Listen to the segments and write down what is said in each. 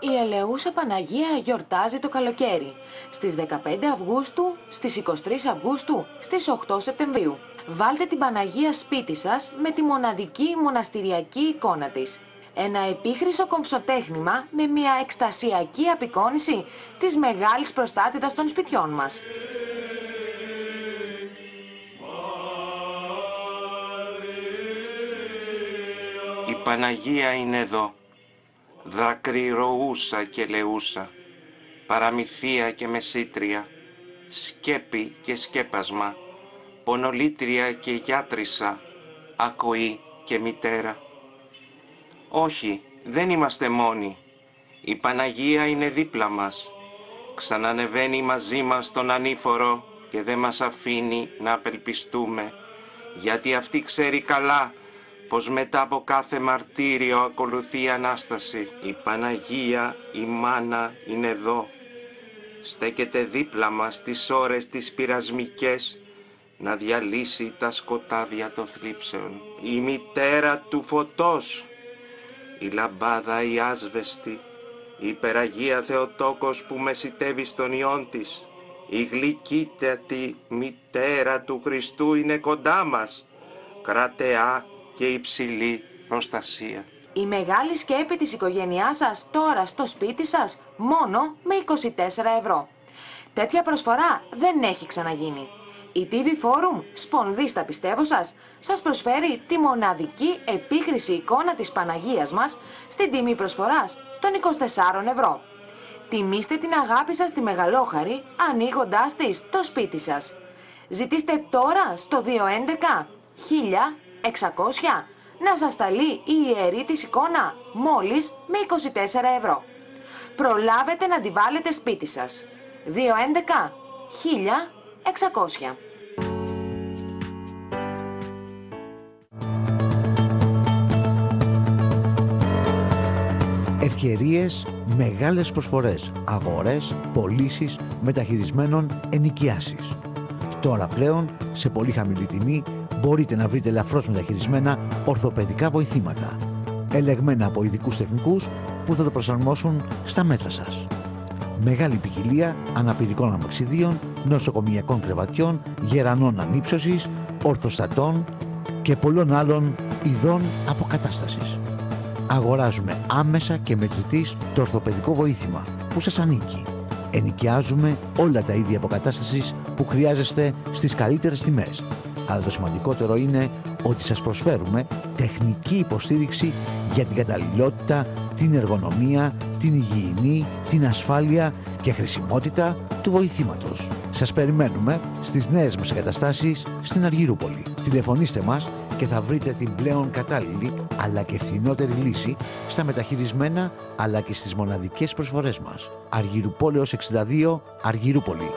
Η Ελεούσα Παναγία γιορτάζει το καλοκαίρι. Στις 15 Αυγούστου, στις 23 Αυγούστου, στις 8 Σεπτεμβρίου. Βάλτε την Παναγία σπίτι σας με τη μοναδική μοναστηριακή εικόνα της. Ένα επίχρυσο κομψοτέχνημα με μια εκστασιακή απεικόνηση της μεγάλης προστάτητας των σπιτιών μας. Η Παναγία είναι εδώ, δακρυρωούσα και λεούσα, παραμυθία και μεσήτρια, σκέπη και σκέπασμα, πονολήτρια και γιάτρισα, ακοή και μητέρα. Όχι, δεν είμαστε μόνοι. Η Παναγία είναι δίπλα μας. Ξανανεβαίνει μαζί μας στον ανήφορο και δεν μας αφήνει να απελπιστούμε, γιατί αυτή ξέρει καλά πως μετά από κάθε μαρτύριο ακολουθεί η Ανάσταση. Η Παναγία, η Μάνα είναι εδώ. Στέκεται δίπλα μας τις ώρες τις πειρασμικές να διαλύσει τα σκοτάδια των θλίψεων. Η μητέρα του φωτός, η λαμπάδα η άσβεστη, η υπεραγία Θεοτόκος που μεσητεύει στον ιόν της, η γλυκύτατη μητέρα του Χριστού είναι κοντά μας, κρατεά και υψηλή προστασία. Η μεγάλη σκέπη της οικογένειάς σας τώρα στο σπίτι σας μόνο με 24 ευρώ. Τέτοια προσφορά δεν έχει ξαναγίνει. Η TV Forum, σπονδί στα πιστεύω σας, σας προσφέρει τη μοναδική επίχρηση εικόνα της Παναγίας μας στην τιμή προσφοράς των 24 ευρώ. Τιμήστε την αγάπη σας στη Μεγαλόχαρη ανοίγοντάς της το σπίτι σας. Ζητήστε τώρα στο 211 1600 να σας σταλεί η ιερή της εικόνα μόλις με 24 ευρώ. Προλάβετε να τη βάλετε σπίτι σας. 211 1600 Ευκαιρίες, μεγάλες προσφορές, αγορές, πωλήσεις μεταχειρισμένων ενοικιάσεις. Τώρα πλέον, σε πολύ χαμηλή τιμή, μπορείτε να βρείτε ελαφρώς μεταχειρισμένα ορθοπαιδικά βοηθήματα. Ελεγμένα από ειδικούς τεχνικούς που θα το προσαρμόσουν στα μέτρα σας. Μεγάλη ποικιλία αναπηρικών αμαξιδίων, νοσοκομιακών κρεβατιών, γερανών ανύψωσης, ορθοστατών και πολλών άλλων ειδών αποκατάστασης. Αγοράζουμε άμεσα και μετρητής το ορθοπαιδικό βοήθημα που σας ανήκει. Ενοικιάζουμε όλα τα είδη αποκατάστασης που χρειάζεστε στις καλύτερες τιμές. Αλλά το σημαντικότερο είναι ότι σας προσφέρουμε τεχνική υποστήριξη για την καταλληλότητα, την εργονομία, την υγιεινή, την ασφάλεια και χρησιμότητα του βοηθήματος. Σας περιμένουμε στις νέες μας εγκαταστάσεις στην Αργυρούπολη. Τηλεφωνήστε μας και θα βρείτε την πλέον κατάλληλη αλλά και φθηνότερη λύση στα μεταχειρισμένα αλλά και στις μοναδικές προσφορές μας. Αργυρουπόλεως 62 Αργυρούπολη.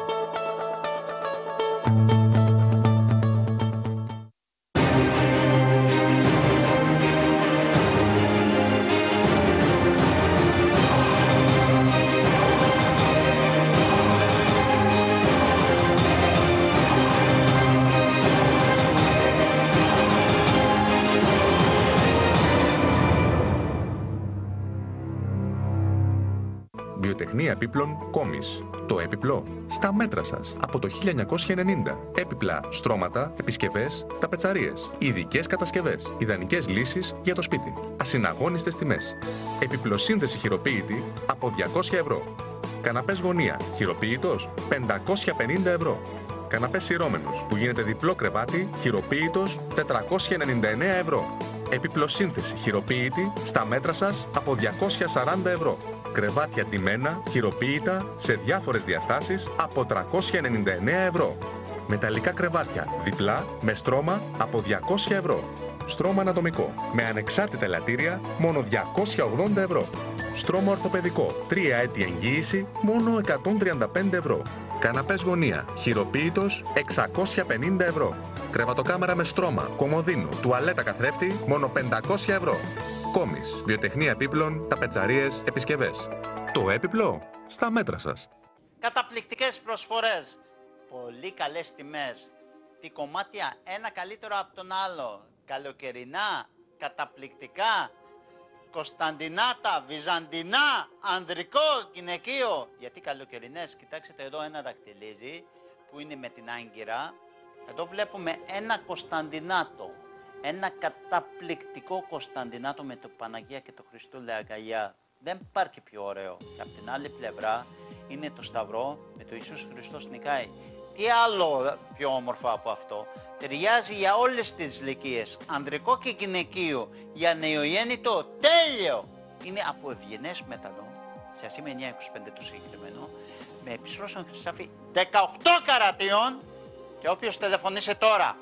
Βιοτεχνία επίπλων Κόμις. Το έπιπλο στα μέτρα σας. Από το 1990. Έπιπλα, στρώματα, επισκευές, ταπετσαρίες. Ειδικές κατασκευές. Ιδανικές λύσεις για το σπίτι. Ασυναγώνιστες τιμές. Επιπλοσύνδεση χειροποίητη από 200 ευρώ. Καναπές γωνία. Χειροποίητος 550 ευρώ. Καναπές σειρώμενος που γίνεται διπλό κρεβάτι, χειροποίητος 499 ευρώ. Επιπλοσύνθεση χειροποίητη στα μέτρα σας από 240 ευρώ. Κρεβάτια τιμένα, χειροποίητα σε διάφορες διαστάσεις από 399 ευρώ. Μεταλλικά κρεβάτια διπλά με στρώμα από 200 ευρώ. Στρώμα ανατομικό με ανεξάρτητα ελαττήρια μόνο 280 ευρώ. Στρώμα ορθοπαιδικό 3 έτη εγγύηση μόνο 135 ευρώ. Καναπές γωνία χειροποίητος 650 ευρώ. Κρεβατοκάμερα με στρώμα, κομμωδίνου, τουαλέτα καθρέφτη, μόνο 500 ευρώ. Κόμις, βιοτεχνία επίπλων, ταπετσαρίες, επισκευές. Το έπιπλο στα μέτρα σας. Καταπληκτικές προσφορές. Πολύ καλές τιμές. Τι κομμάτια ένα καλύτερο από τον άλλο. Καλοκαιρινά, καταπληκτικά. Κωνσταντινάτα, Βυζαντινά, ανδρικό, γυναικείο. Γιατί καλοκαιρινές, κοιτάξτε εδώ ένα δακτυλίζει που είναι με την άγκυρα. Εδώ βλέπουμε ένα Κωνσταντινάτο. Ένα καταπληκτικό Κωνσταντινάτο με το Παναγία και το Χριστούλε αγκαλιά. Δεν υπάρχει πιο ωραίο. Και από την άλλη πλευρά είναι το Σταυρό με το Ιησούς Χριστός νικάει. Τι άλλο πιο όμορφο από αυτό. Ταιριάζει για όλες τις ηλικίες, ανδρικό και γυναικείο, για νεογέννητο, τέλειο. Είναι από ευγενές μεταλλό, σε ασήμι 925 το συγκεκριμένο, με επιστρώσεων χρυσάφι 18 καρατιών και όποιος τηλεφωνήσει τώρα,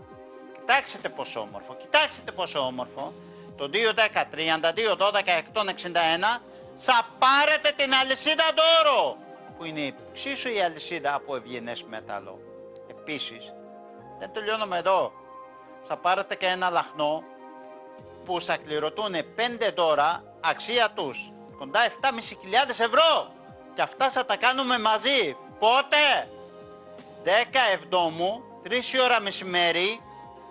κοιτάξτε πόσο όμορφο, κοιτάξτε πόσο όμορφο, το 210 32 12 161 θα πάρετε την αλυσίδα δώρο που είναι εξίσου η αλυσίδα από ευγενές μεταλλό. Επίσης, δεν τελειώνουμε εδώ. Θα πάρετε και ένα λαχνό που θα κληρωτούν 5 τώρα αξία τους κοντά 7.500 ευρώ. Και αυτά θα τα κάνουμε μαζί. Πότε; 10 Εβδόμου, 3 ώρα μεσημέρι,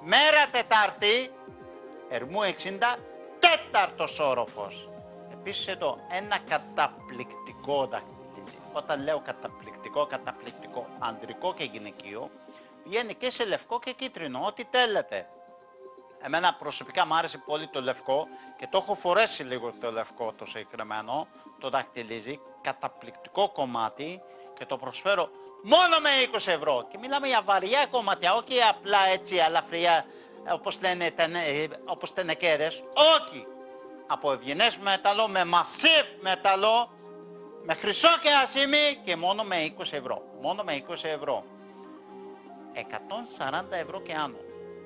μέρα Τετάρτη, Ερμού 60, τέταρτος όροφος. Επίσης εδώ ένα καταπληκτικό δαχτυλίζει. Όταν λέω καταπληκτικό, καταπληκτικό, ανδρικό και γυναικείο, βγαίνει και σε λευκό και κίτρινο, ό,τι θέλετε. Εμένα προσωπικά μου άρεσε πολύ το λευκό και το έχω φορέσει λίγο το λευκό το συγκεκριμένο, το δαχτυλίζει, καταπληκτικό κομμάτι και το προσφέρω μόνο με 20 ευρώ. Και μιλάμε για βαριά κομμάτια, όχι απλά έτσι αλαφριά, όπως λένε όπως τενεκέρες, όχι. Από ευγενές μεταλλό, με μασίφ μεταλλό, με χρυσό και ασήμι και μόνο με 20 ευρώ. Μόνο με 20 ευρώ. 140 ευρώ και άνω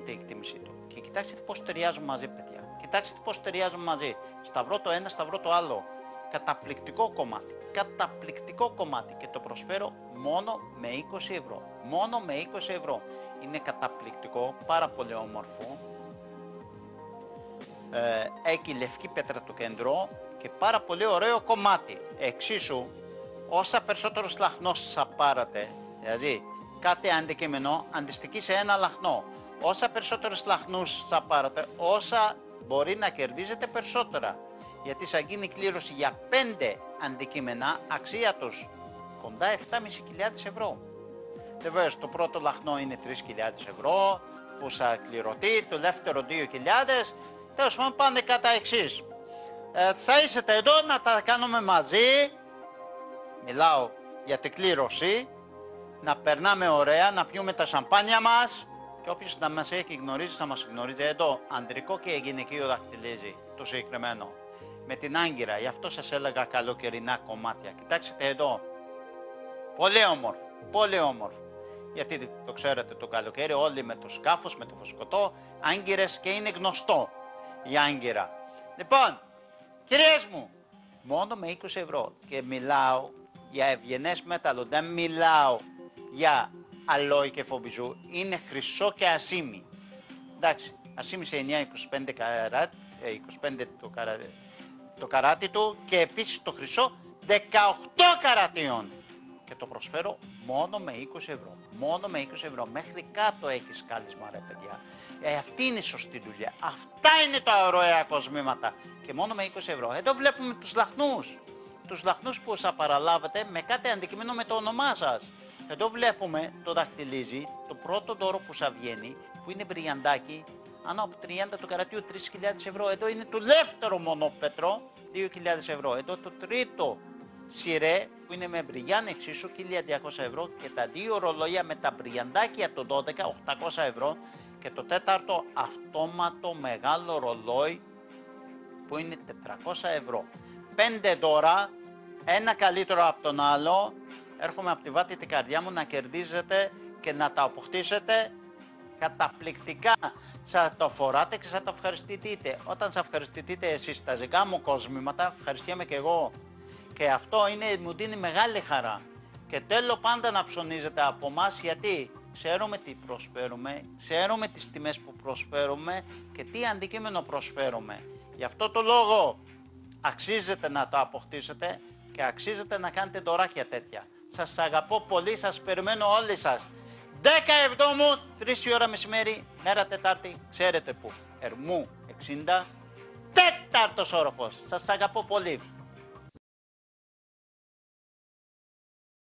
την εκτίμησή του. Και κοιτάξτε πώς ταιριάζουν μαζί, παιδιά. Κοιτάξτε πώς ταιριάζουν μαζί. Σταυρό το ένα, σταυρό το άλλο. Καταπληκτικό κομμάτι. Καταπληκτικό κομμάτι. Και το προσφέρω μόνο με 20 ευρώ. Μόνο με 20 ευρώ. Είναι καταπληκτικό, πάρα πολύ όμορφο. Ε, έχει λευκή πέτρα το κέντρο και πάρα πολύ ωραίο κομμάτι. Εξίσου, όσα περισσότερο λαχνός θα πάρετε, δηλαδή κάτι αντικείμενο αντιστοιχεί σε ένα λαχνό. Όσα περισσότερες λαχνούς θα πάρετε, όσα μπορεί να κερδίζετε περισσότερα. Γιατί θα γίνει κλήρωση για πέντε αντικείμενα, αξία τους κοντά 7.500 ευρώ. Βεβαίως το πρώτο λαχνό είναι 3.000 ευρώ που θα κληρωθεί, το δεύτερο 2.000, τέλος πάντων πάνε κατά εξής. Ε, θα είστε εδώ να τα κάνουμε μαζί, μιλάω για την κλήρωση, να περνάμε ωραία, να πιούμε τα σαμπάνια μας και όποιος να μας έχει γνωρίσει θα μας γνωρίζει εδώ, αντρικό και γυναικείο δαχτυλίζει, το συγκεκριμένο. Με την άγκυρα, γι' αυτό σας έλεγα καλοκαιρινά κομμάτια. Κοιτάξτε εδώ, πολύ όμορφο, πολύ όμορφο. Γιατί το ξέρετε το καλοκαίρι όλοι με το σκάφος, με το φωσκωτό, άγκυρες και είναι γνωστό η άγκυρα. Λοιπόν, κυρίες μου, μόνο με 20 ευρώ και μιλάω για ευγενές μέταλλο, δεν μιλάω για αλόι και φομπιζού είναι χρυσό και ασίμι. Εντάξει, ασίμι σε 9-25 καράτ, 25 το, καρα, το καράτι του και επίσης το χρυσό 18 καρατιών. Και το προσφέρω μόνο με 20 ευρώ. Μόνο με 20 ευρώ. Μέχρι κάτω έχεις κάλισμα ρε παιδιά. Ε, αυτή είναι η σωστή δουλειά. Αυτά είναι τα ωραία κοσμήματα. Και μόνο με 20 ευρώ. Εδώ βλέπουμε τους λαχνούς. Τους λαχνούς που θα παραλάβετε με κάτι αντικείμενο με το όνομά σας. Εδώ βλέπουμε το δαχτυλίζει, το πρώτο δώρο που σας βγαίνει, που είναι μπριαντάκι, ανώ από 30 το καρατίο 3.000 ευρώ. Εδώ είναι το δεύτερο μονόπετρο, 2.000 ευρώ. Εδώ το τρίτο σιρέ, που είναι με μπριγιάν εξίσου, 1.200 ευρώ. Και τα δύο ρολόγια με τα μπριαντάκια το 12, 800 ευρώ. Και το τέταρτο αυτόματο μεγάλο ρολόι, που είναι 400 ευρώ. Πέντε δώρα, ένα καλύτερο από τον άλλο, έρχομαι από τη βάτη την καρδιά μου να κερδίζετε και να τα αποκτήσετε καταπληκτικά. Θα το φοράτε και θα τα ευχαριστηθείτε. Όταν θα ευχαριστηθείτε εσείς τα ζυγά μου κοσμήματα, ευχαριστιέμαι και εγώ. Και αυτό είναι, μου δίνει μεγάλη χαρά. Και τέλος πάντα να ψωνίζετε από εμά γιατί ξέρουμε τι προσφέρουμε, ξέρουμε τις τιμές που προσφέρουμε και τι αντικείμενο προσφέρουμε. Γι' αυτό το λόγο αξίζεται να το αποκτήσετε και αξίζεται να κάνετε δωράκια τέτοια. Σας αγαπώ πολύ, σας περιμένω όλοι σας. 10 Εβδόμου, 3 η ώρα μεσημέρι, μέρα Τετάρτη, ξέρετε που. Ερμού 60, τέτ Τετάρτος όροφος. Σας αγαπώ πολύ.